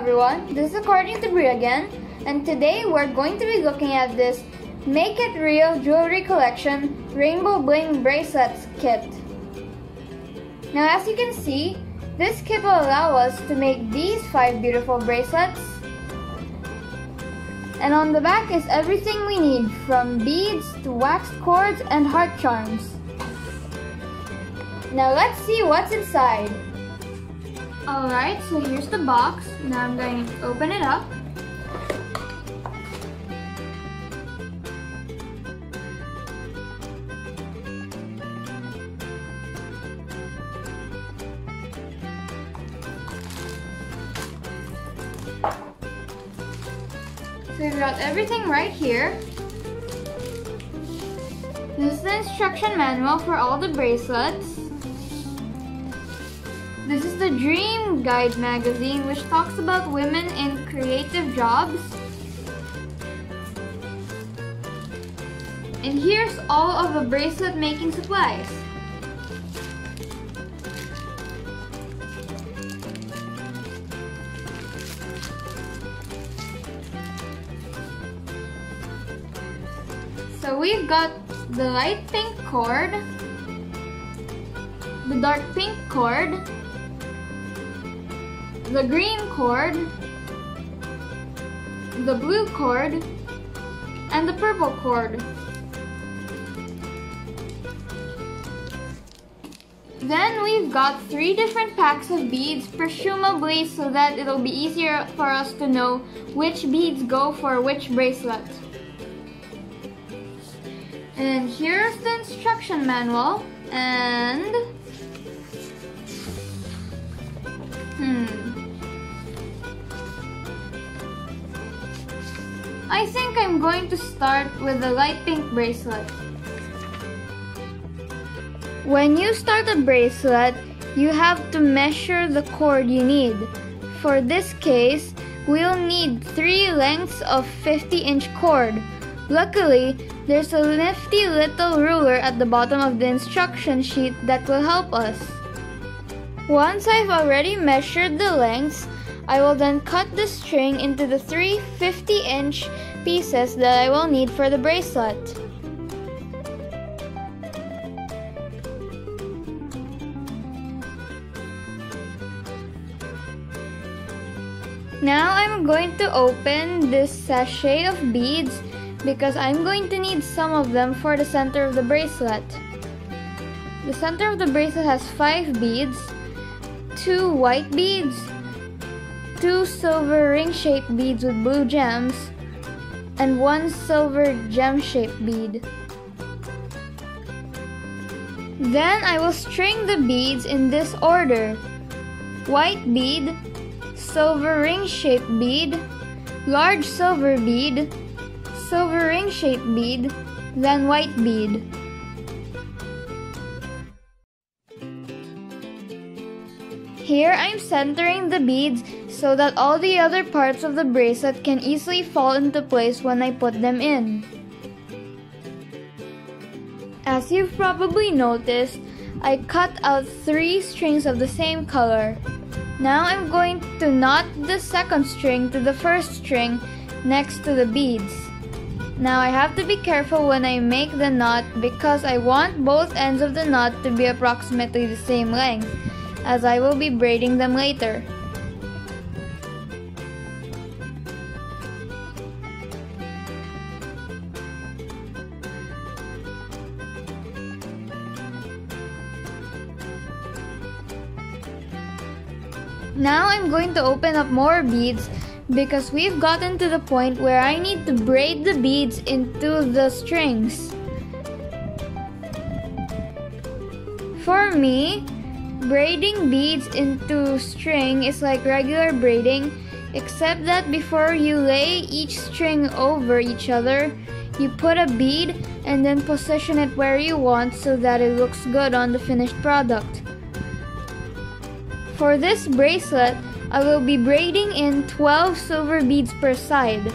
everyone, this is According to Brie again, and today we're going to be looking at this Make It Real Jewelry Collection Rainbow Bling Bracelets Kit. Now as you can see, this kit will allow us to make these 5 beautiful bracelets. And on the back is everything we need from beads to waxed cords and heart charms. Now let's see what's inside. Alright, so here's the box. Now I'm going to open it up. So we've got everything right here. This is the instruction manual for all the bracelets. The Dream Guide magazine which talks about women in creative jobs. And here's all of the bracelet making supplies. So we've got the light pink cord, the dark pink cord, the green cord, the blue cord, and the purple cord. Then we've got three different packs of beads, presumably so that it'll be easier for us to know which beads go for which bracelet. And here's the instruction manual and I think I'm going to start with the light pink bracelet. When you start a bracelet, you have to measure the cord you need. For this case, we'll need three lengths of 50 inch cord. Luckily, there's a nifty little ruler at the bottom of the instruction sheet that will help us. Once I've already measured the lengths, I will then cut the string into the three 50 inch pieces that I will need for the bracelet. Now I'm going to open this sachet of beads because I'm going to need some of them for the center of the bracelet. The center of the bracelet has 5 beads, 2 white beads, two silver ring-shaped beads with blue gems, and one silver gem-shaped bead. Then I will string the beads in this order. White bead, silver ring-shaped bead, large silver bead, silver ring-shaped bead, then white bead. Here I'm centering the beads so that all the other parts of the bracelet can easily fall into place when I put them in. As you've probably noticed, I cut out three strings of the same color. Now I'm going to knot the second string to the first string next to the beads. Now I have to be careful when I make the knot because I want both ends of the knot to be approximately the same length as I will be braiding them later. Now I'm going to open up more beads because we've gotten to the point where I need to braid the beads into the strings. For me, braiding beads into string is like regular braiding except that before you lay each string over each other, you put a bead and then position it where you want so that it looks good on the finished product. For this bracelet, I will be braiding in 12 silver beads per side.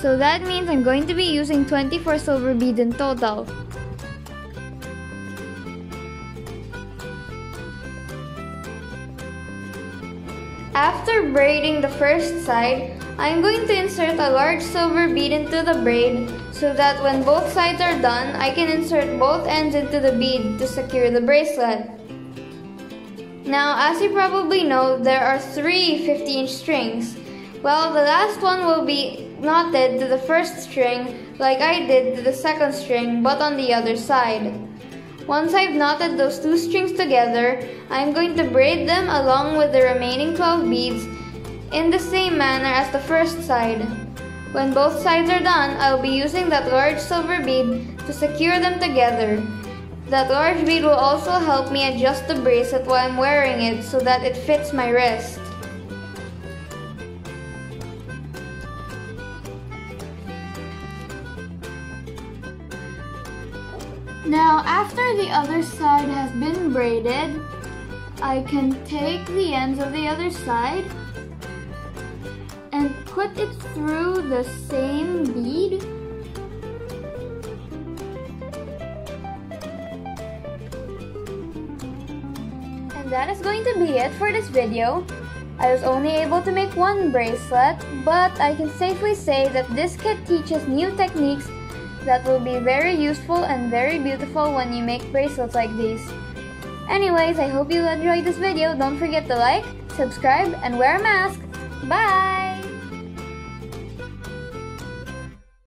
So that means I'm going to be using 24 silver beads in total. After braiding the first side, I'm going to insert a large silver bead into the braid so that when both sides are done, I can insert both ends into the bead to secure the bracelet. Now, as you probably know, there are three 50-inch strings. Well, the last one will be knotted to the first string like I did to the second string but on the other side. Once I've knotted those two strings together, I'm going to braid them along with the remaining 12 beads in the same manner as the first side. When both sides are done, I'll be using that large silver bead to secure them together. That large bead will also help me adjust the bracelet while I'm wearing it so that it fits my wrist. Now, after the other side has been braided, I can take the ends of the other side and put it through the same bead. And that is going to be it for this video. I was only able to make one bracelet, but I can safely say that this kit teaches new techniques that will be very useful and very beautiful when you make bracelets like these. Anyways, I hope you enjoyed this video. Don't forget to like, subscribe, and wear a mask. Bye!